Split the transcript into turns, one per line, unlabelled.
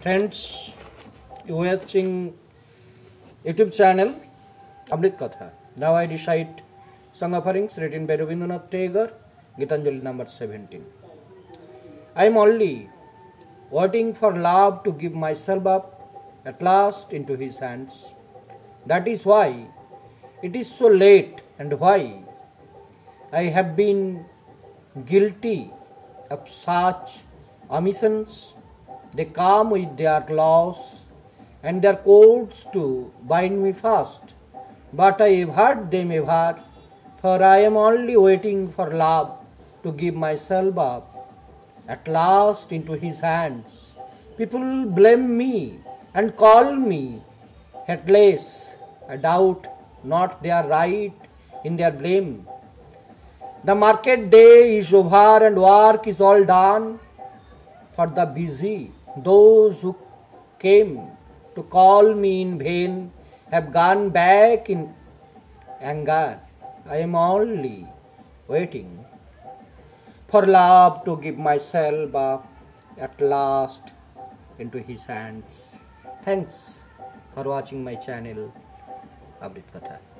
Friends, you watching YouTube channel Amrit Katha. Now I recite song offerings written by Rabindranath Tagore, Gitanjali number 17. I am only waiting for love to give myself up at last into his hands. That is why it is so late and why I have been guilty of such omissions. They come with their laws and their codes to bind me fast. But I heard them ever, for I am only waiting for love to give myself up at last into his hands. People blame me and call me headless. I doubt not they are right in their blame. The market day is over and work is all done for the busy. Those who came to call me in vain have gone back in anger. I am only waiting for love to give myself up at last into his hands. Thanks for watching my channel, Amrit.